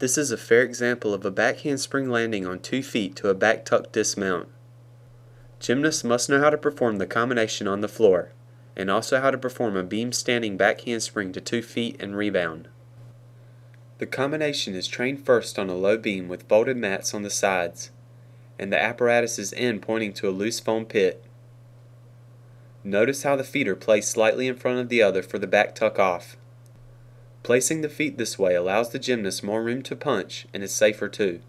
This is a fair example of a back handspring landing on two feet to a back tuck dismount. Gymnasts must know how to perform the combination on the floor, and also how to perform a beam standing back handspring to two feet and rebound. The combination is trained first on a low beam with folded mats on the sides, and the apparatus's end pointing to a loose foam pit. Notice how the feet are placed slightly in front of the other for the back tuck off. Placing the feet this way allows the gymnast more room to punch and is safer too.